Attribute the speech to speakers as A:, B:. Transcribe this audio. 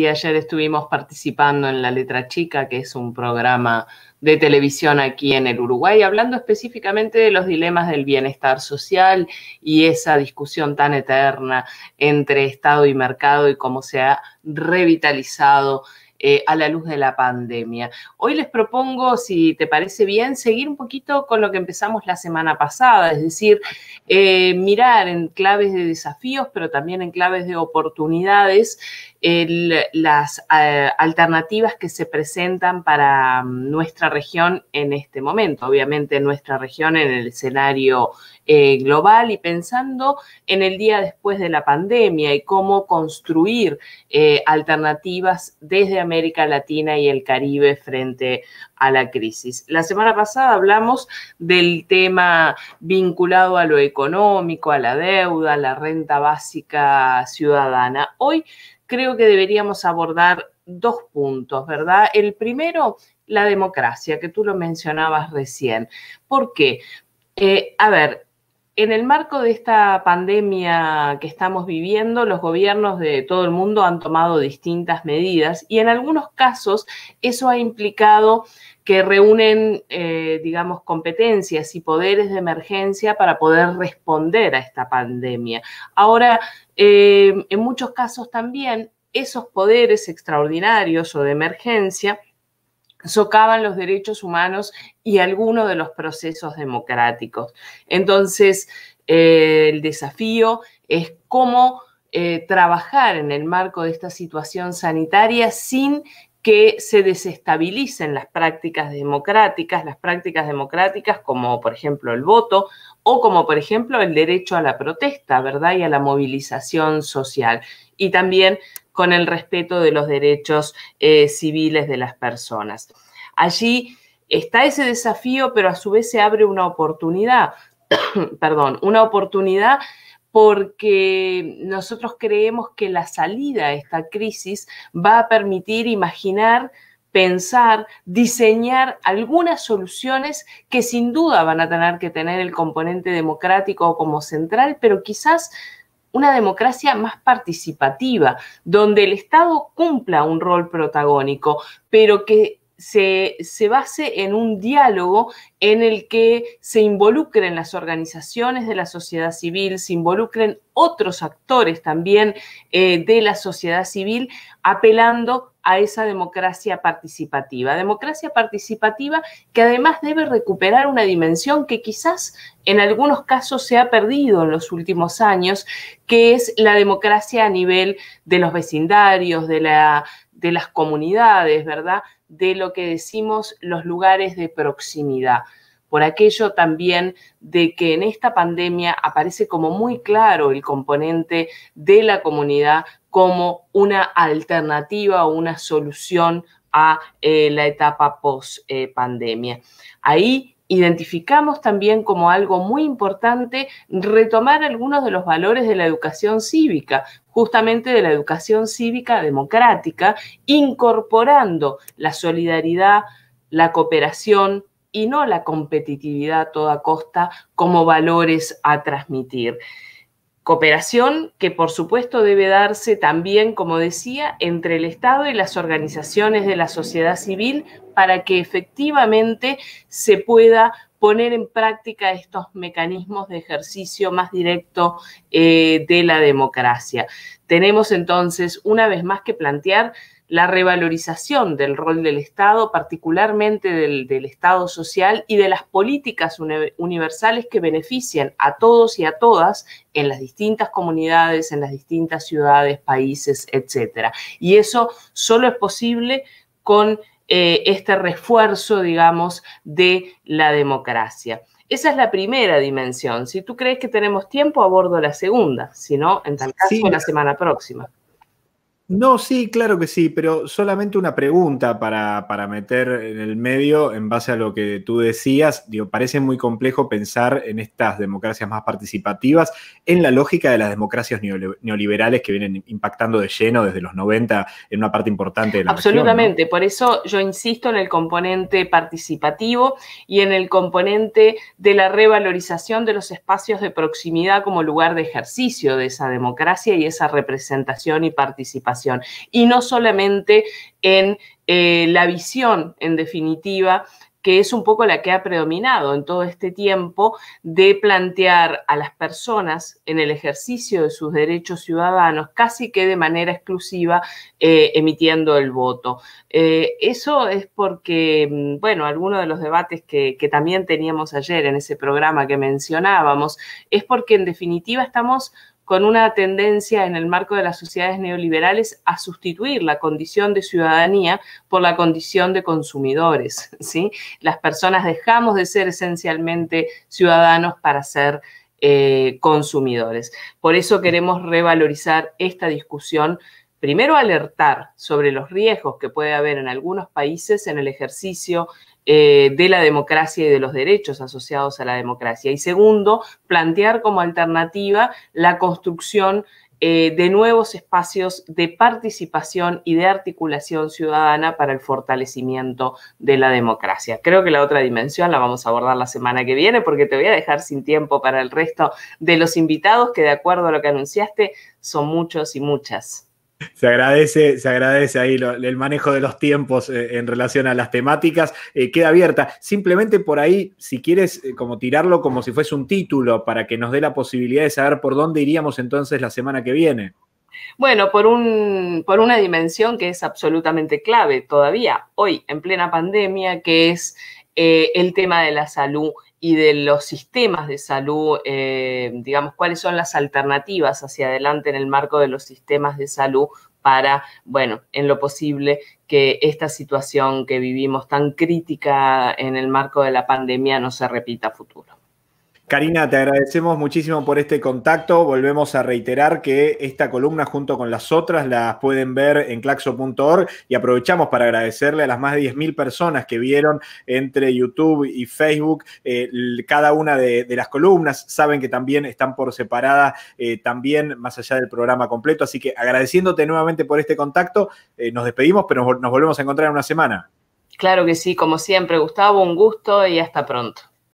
A: Y ayer estuvimos participando en La Letra Chica, que es un programa de televisión aquí en el Uruguay, hablando específicamente de los dilemas del bienestar social y esa discusión tan eterna entre Estado y mercado y cómo se ha revitalizado eh, a la luz de la pandemia. Hoy les propongo, si te parece bien, seguir un poquito con lo que empezamos la semana pasada, es decir, eh, mirar en claves de desafíos, pero también en claves de oportunidades las eh, alternativas que se presentan para mm, nuestra región en este momento. Obviamente nuestra región en el escenario global y pensando en el día después de la pandemia y cómo construir alternativas desde América Latina y el Caribe frente a la crisis. La semana pasada hablamos del tema vinculado a lo económico, a la deuda, a la renta básica ciudadana. Hoy creo que deberíamos abordar dos puntos, ¿verdad? El primero, la democracia, que tú lo mencionabas recién. ¿Por qué? Eh, a ver, en el marco de esta pandemia que estamos viviendo, los gobiernos de todo el mundo han tomado distintas medidas y en algunos casos eso ha implicado que reúnen, eh, digamos, competencias y poderes de emergencia para poder responder a esta pandemia. Ahora, eh, en muchos casos también esos poderes extraordinarios o de emergencia socavan los derechos humanos y algunos de los procesos democráticos. Entonces, eh, el desafío es cómo trabajar en el marco de esta situación sanitaria sin que se desestabilicen las prácticas democráticas, las prácticas democráticas como por ejemplo el voto o como por ejemplo el derecho a la protesta, ¿verdad? Y a la movilización social. Y también con el respeto de los derechos eh, civiles de las personas. Allí está ese desafío, pero a su vez se abre una oportunidad, perdón, una oportunidad porque nosotros creemos que la salida a esta crisis va a permitir imaginar, pensar, diseñar algunas soluciones que sin duda van a tener que tener el componente democrático como central, pero quizás una democracia más participativa, donde el Estado cumpla un rol protagónico, pero que se, base en un diálogo en el que se involucren las organizaciones de la sociedad civil, se involucren otros actores también eh, de la sociedad civil, apelando a esa democracia participativa. Democracia participativa que además debe recuperar una dimensión que quizás en algunos casos se ha perdido en los últimos años, que es la democracia a nivel de los vecindarios, de, la, de las comunidades, ¿verdad? De lo que decimos los lugares de proximidad. Por aquello también de que en esta pandemia aparece como muy claro el componente de la comunidad como una alternativa o una solución a eh, la etapa post pandemia. Ahí identificamos también como algo muy importante retomar algunos de los valores de la educación cívica, justamente de la educación cívica democrática, incorporando la solidaridad, la cooperación y no la competitividad a toda costa como valores a transmitir. Cooperación que por supuesto debe darse también, como decía, entre el Estado y las organizaciones de la sociedad civil para que efectivamente se pueda poner en práctica estos mecanismos de ejercicio más directo eh, de la democracia. Tenemos entonces, una vez más, que plantear la revalorización del rol del Estado, particularmente del, Estado social y de las políticas universales que benefician a todos y a todas en las distintas comunidades, en las distintas ciudades, países, etc. Y eso solo es posible con eh, este refuerzo, digamos, de la democracia. Esa es la primera dimensión. Si tú crees que tenemos tiempo, abordo la segunda. Si no, en tal caso, la semana próxima.
B: No, sí, claro que sí, pero solamente una pregunta para, meter en el medio en base a lo que tú decías. Parece muy complejo pensar en estas democracias más participativas en la lógica de las democracias neoliberales que vienen impactando de lleno desde los 90 en una parte importante de la
A: Absolutamente, por eso yo insisto en el componente participativo y en el componente de la revalorización de los espacios de proximidad como lugar de ejercicio de esa democracia y esa representación y participación Y no solamente en eh, la visión, en definitiva, que es un poco la que ha predominado en todo este tiempo de plantear a las personas en el ejercicio de sus derechos ciudadanos casi que de manera exclusiva eh, emitiendo el voto. Eh, eso es porque, mm, bueno, algunos de los debates que también teníamos ayer en ese programa que mencionábamos, es porque en definitiva estamos con una tendencia en el marco de las sociedades neoliberales a sustituir la condición de ciudadanía por la condición de consumidores. ¿sí? Las personas dejamos de ser esencialmente ciudadanos para ser eh, consumidores. Por eso queremos revalorizar esta discusión primero alertar sobre los riesgos que puede haber en algunos países en el ejercicio eh, de la democracia y de los derechos asociados a la democracia. Y segundo, plantear como alternativa la construcción eh, de nuevos espacios de participación y de articulación ciudadana para el fortalecimiento de la democracia. Creo que la otra dimensión la vamos a abordar la semana que viene porque te voy a dejar sin tiempo para el resto de los invitados que de acuerdo a lo que anunciaste son muchos y muchas.
B: Se agradece, se agradece ahí el manejo de los tiempos eh, en relación a las temáticas. Eh, queda abierta. Simplemente por ahí, si quieres, eh, como tirarlo como si fuese un título para que nos dé la posibilidad de saber por dónde iríamos entonces la semana que viene.
A: Bueno, por, un, por una dimensión que es absolutamente clave todavía hoy, en plena pandemia, que es el tema de la salud y de los sistemas de salud, eh, digamos, cuáles son las alternativas hacia adelante en el marco de los sistemas de salud para, bueno, en lo posible que esta situación que vivimos tan crítica en el marco de la pandemia no se repita a futuro.
B: Karina, te agradecemos muchísimo por este contacto. Volvemos a reiterar que esta columna junto con las otras las pueden ver en claxo.org y aprovechamos para agradecerle a las más de 10.000 personas que vieron entre YouTube y Facebook eh, cada una de, las columnas. Saben que también están por separada, eh, también más allá del programa completo. Así que agradeciéndote nuevamente por este contacto, eh, nos despedimos, pero nos volvemos a encontrar en una semana.
A: Claro que sí, como siempre, Gustavo, un gusto y hasta pronto.